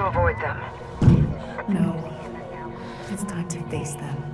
to avoid them. No. It's time to face them.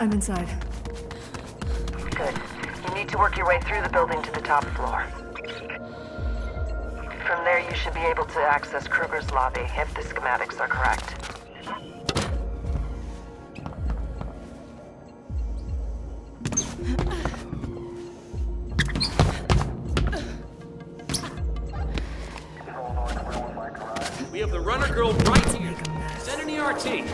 I'm inside. Good. You need to work your way through the building to the top floor. From there, you should be able to access Kruger's lobby, if the schematics are correct. We have the runner girl right here. Send an ERT.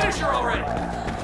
Finish her already!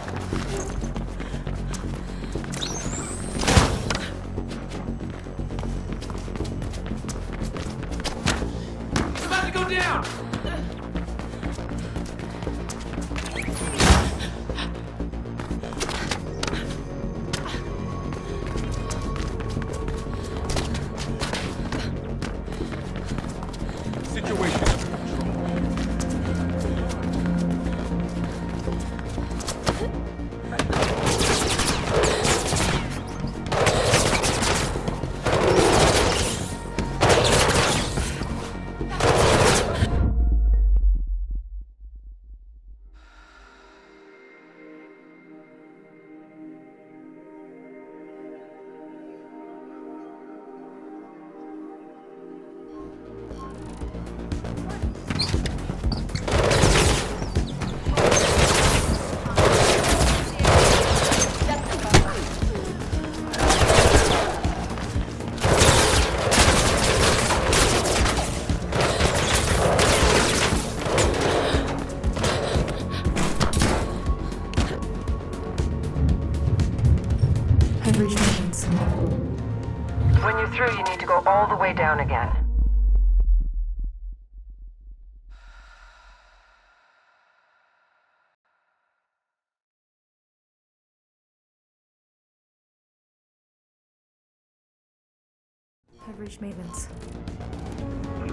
I've maintenance.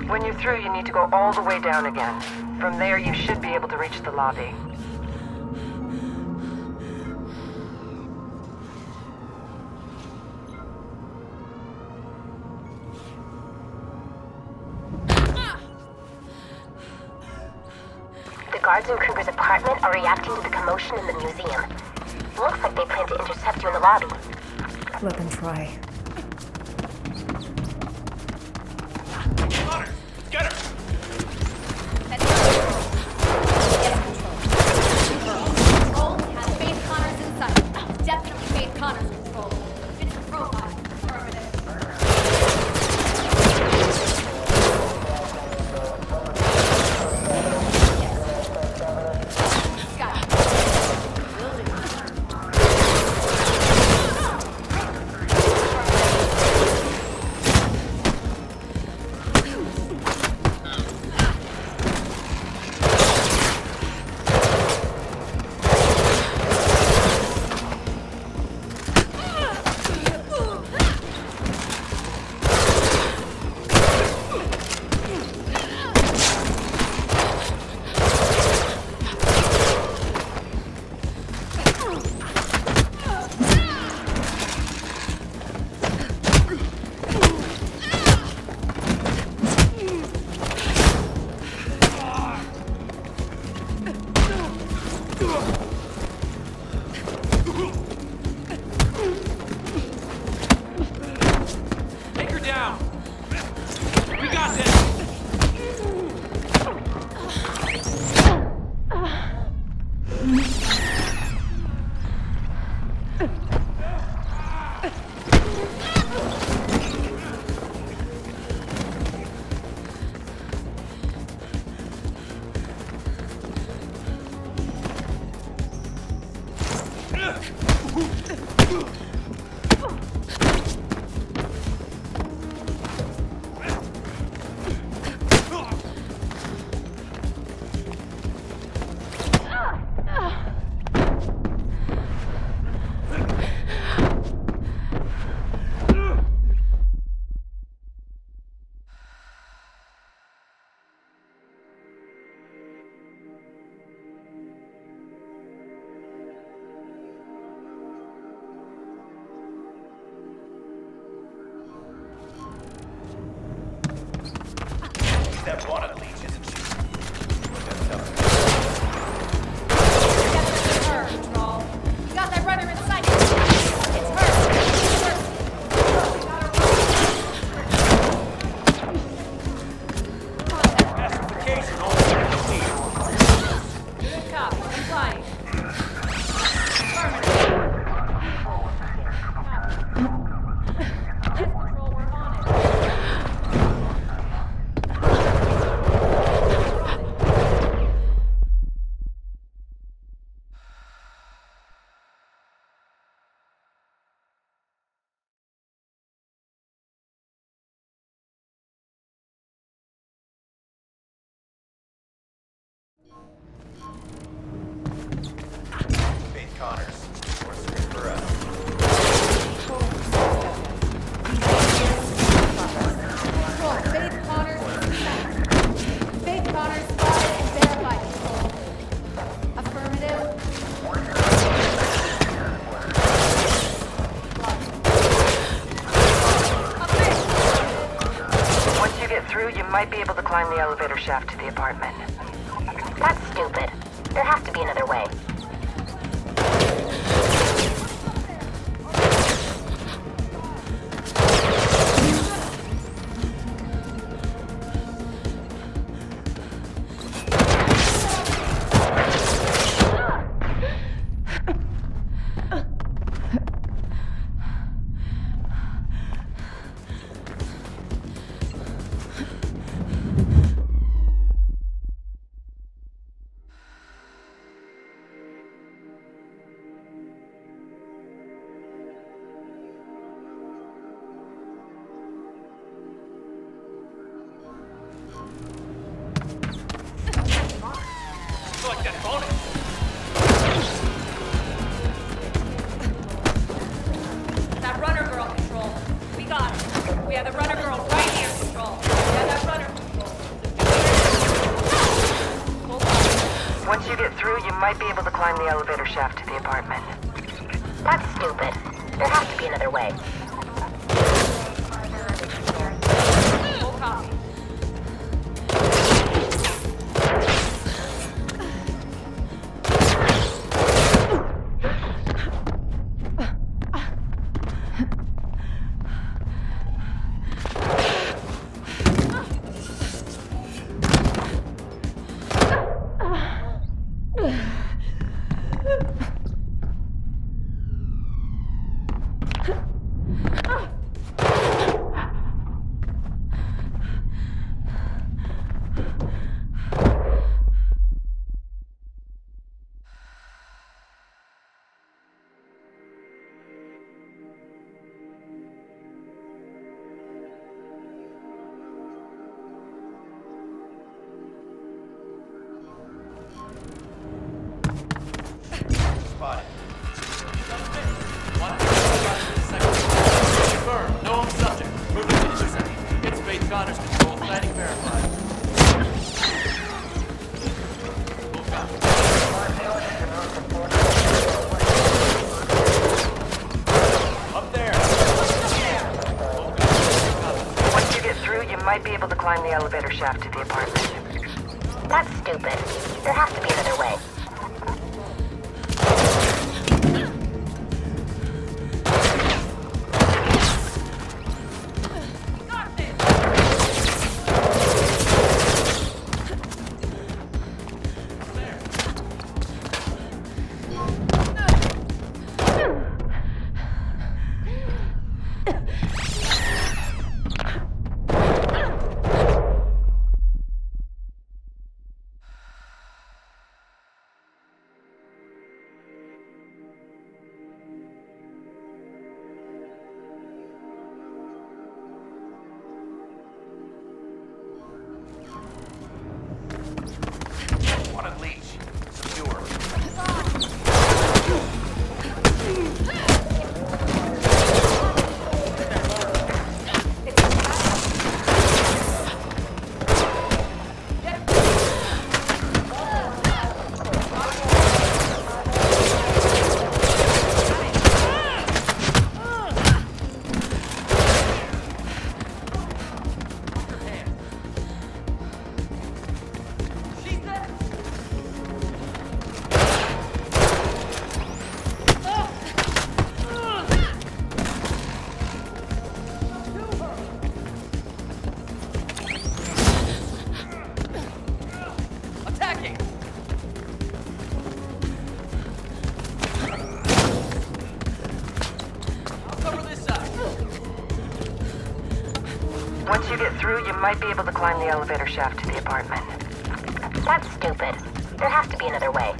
When you're through, you need to go all the way down again. From there, you should be able to reach the lobby. The guards in Kruger's apartment are reacting to the commotion in the museum. Looks like they plan to intercept you in the lobby. Let them try. shaft to the apartment. climb the elevator shaft to the apartment. That's stupid. There has to be another way. shaft to the Might be able to climb the elevator shaft to the apartment. That's stupid. There has to be another way.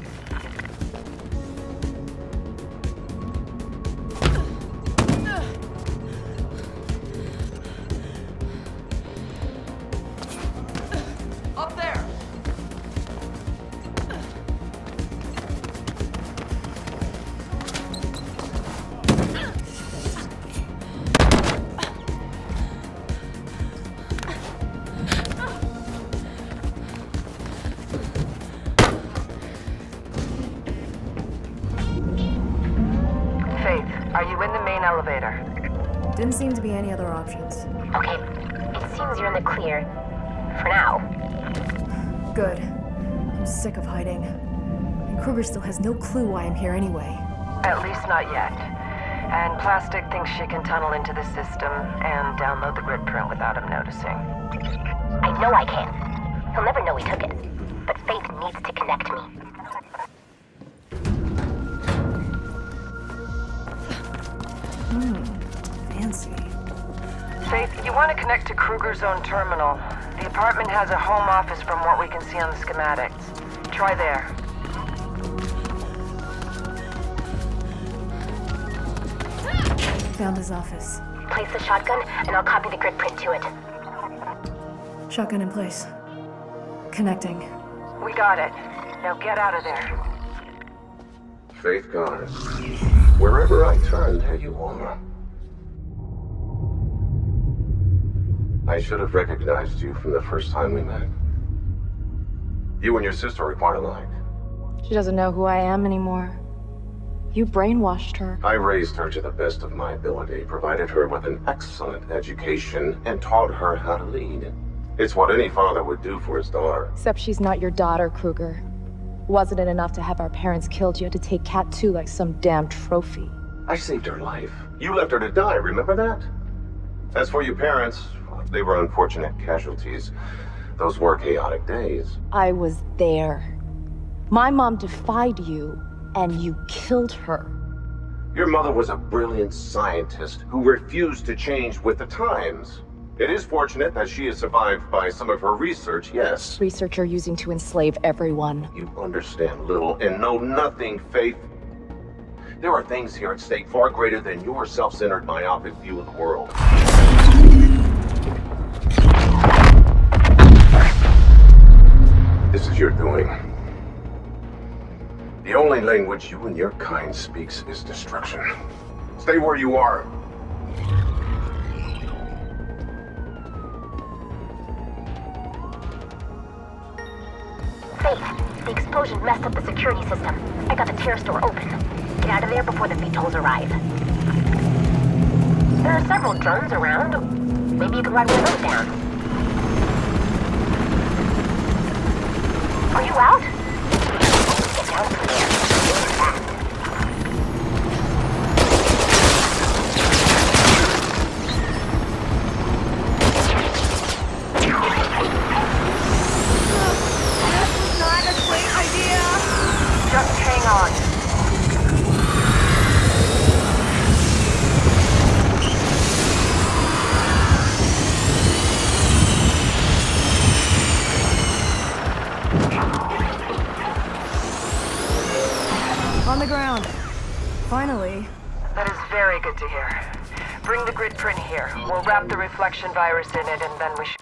The clear. For now. Good. I'm sick of hiding. And Kruger still has no clue why I'm here anyway. At least not yet. And Plastic thinks she can tunnel into the system and download the grid print without him noticing. I know I can. He'll never know he took it. But Faith needs to connect me. Faith, you want to connect to Kruger's own terminal. The apartment has a home office from what we can see on the schematics. Try there. Found his office. Place the shotgun, and I'll copy the grid print to it. Shotgun in place. Connecting. We got it. Now get out of there. Faith Connors. Wherever I turn, there you are. I should have recognized you from the first time we met. You and your sister are quite alike. She doesn't know who I am anymore. You brainwashed her. I raised her to the best of my ability, provided her with an excellent education, and taught her how to lead. It's what any father would do for his daughter. Except she's not your daughter, Kruger. Wasn't it enough to have our parents killed? You had to take Cat too like some damn trophy. I saved her life. You left her to die, remember that? As for your parents, they were unfortunate casualties. Those were chaotic days. I was there. My mom defied you, and you killed her. Your mother was a brilliant scientist who refused to change with the times. It is fortunate that she is survived by some of her research, yes. Research you're using to enslave everyone. You understand little and know nothing, Faith. There are things here at stake far greater than your self-centered myopic view of the world. This is your doing. The only language you and your kind speaks is destruction. Stay where you are. Faith, the explosion messed up the security system. I got the terrace door open. Get out of there before the VTOLs arrive. There are several drones around. Maybe you can run one of those down. Are you out? Print here. We'll wrap the reflection virus in it and then we should...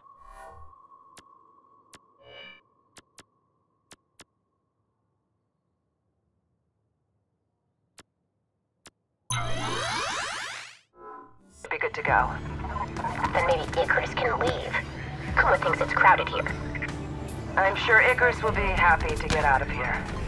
Be good to go. Then maybe Icarus can leave. Kuma thinks it's crowded here. I'm sure Icarus will be happy to get out of here. Here.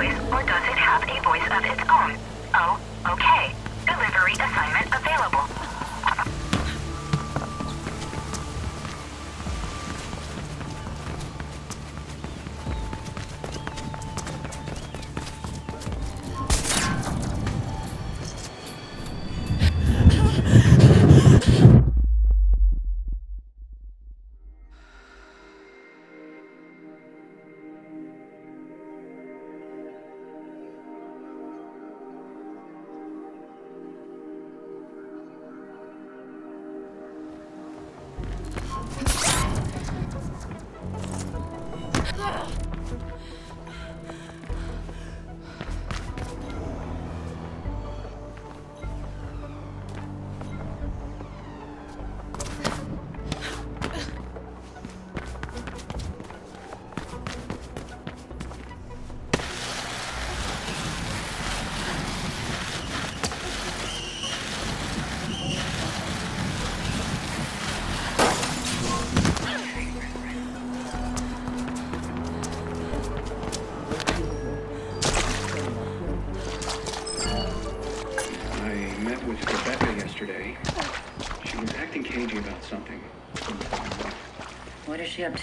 Voice or does it have a voice of its own? Oh, okay. Delivery assignment available.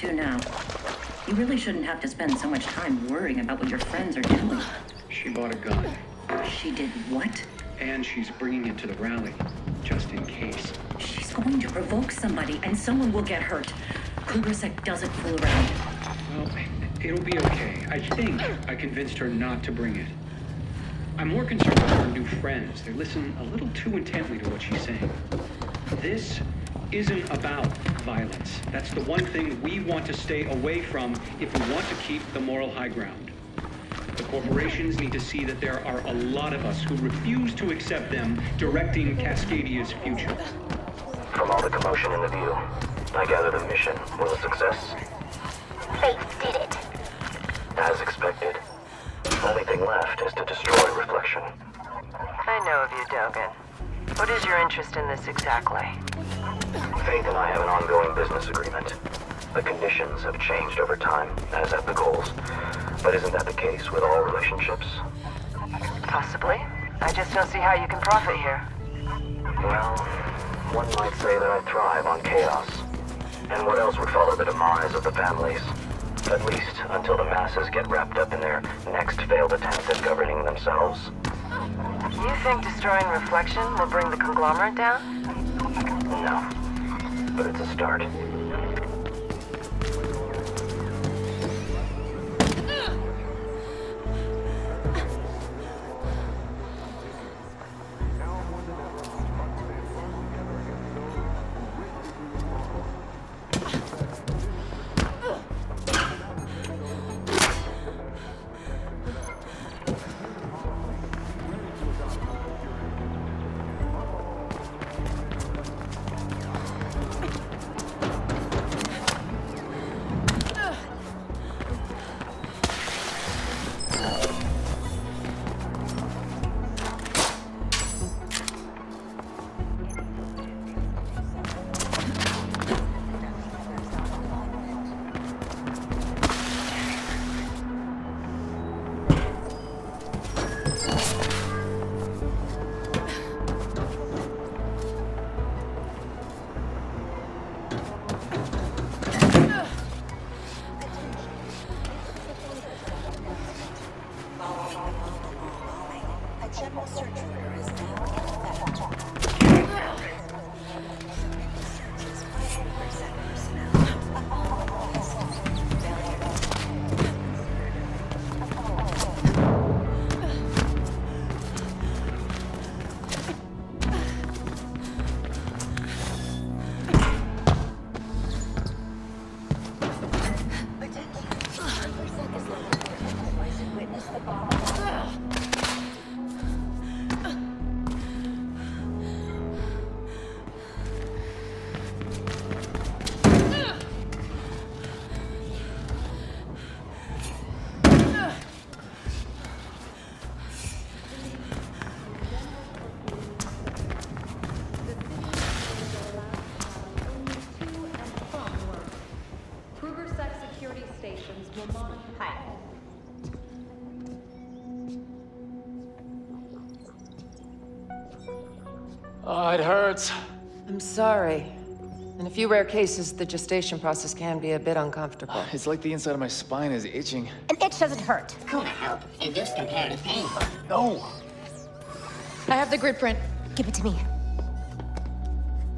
To now? You really shouldn't have to spend so much time worrying about what your friends are doing. She bought a gun, She did what? and she's bringing it to the rally, just in case. She's going to provoke somebody, and someone will get hurt. KrugerSec doesn't fool around. Well, it'll be okay. I think I convinced her not to bring it. I'm more concerned about her new friends. They listen a little too intently to what she's saying. This isn't about violence. That's the one thing we want to stay away from if we want to keep the moral high ground. The corporations need to see that there are a lot of us who refuse to accept them directing Cascadia's future. From all the commotion in the view, I gather the mission was a success. Faith did it. As expected. The Only thing left is to destroy Reflection. I know of you, Dogen. What is your interest in this exactly? Faith and I have an ongoing business agreement. The conditions have changed over time, as have the goals. But isn't that the case with all relationships? Possibly. I just don't see how you can profit here. Well, one might say that I thrive on chaos. And what else would follow the demise of the families? At least until the masses get wrapped up in their next failed attempt at governing themselves. You think destroying Reflection will bring the conglomerate down? No. But it's a start. Sorry. In a few rare cases, the gestation process can be a bit uncomfortable. It's like the inside of my spine is itching. An itch doesn't hurt. Kuma help. Induce comparative pain. No! I have the grid print. Give it to me.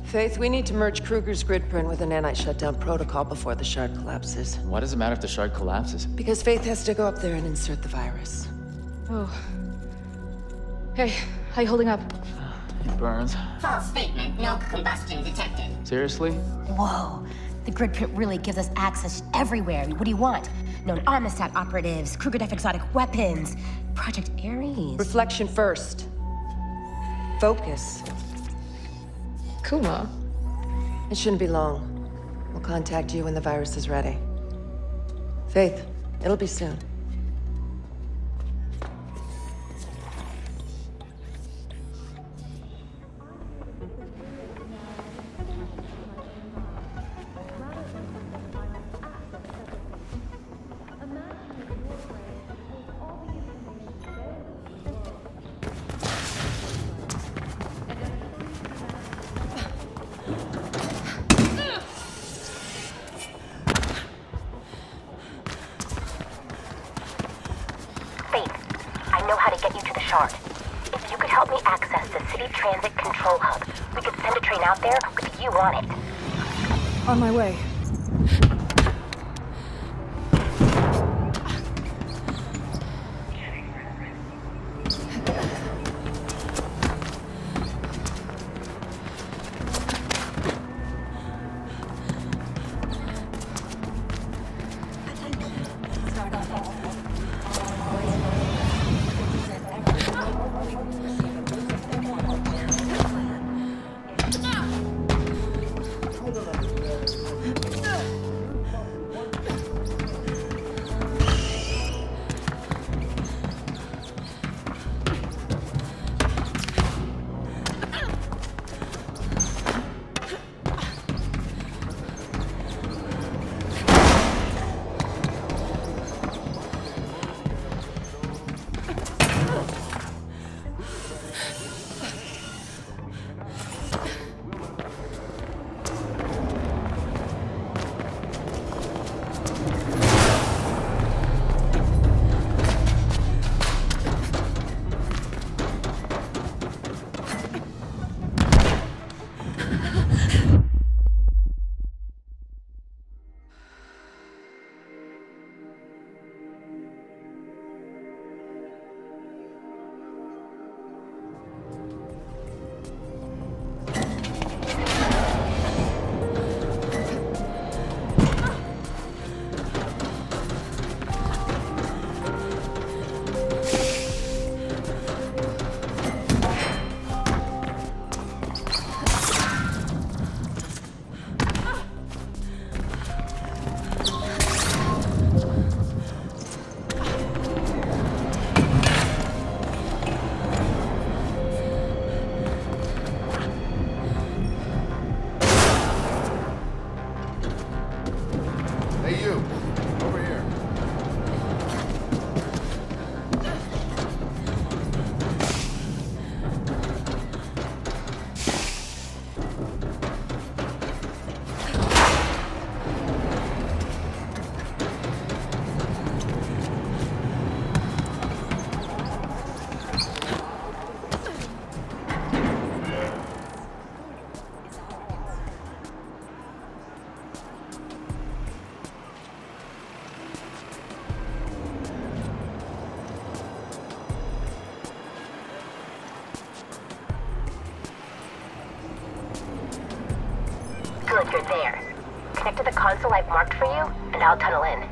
Faith, we need to merge Kruger's grid print with an anti-shutdown protocol before the shard collapses. Why does it matter if the shard collapses? Because Faith has to go up there and insert the virus. Oh. Hey, how you holding up? It burns. False statement. No combustion detected. Seriously? Whoa. The grid pit really gives us access everywhere. What do you want? Known Amistad operatives, Kruger Def exotic weapons, Project Ares. Reflection first. Focus. Kuma? It shouldn't be long. We'll contact you when the virus is ready. Faith, it'll be soon. If you could help me access the city transit control hub, we could send a train out there with you on it. On my way. I've marked for you, and I'll tunnel in.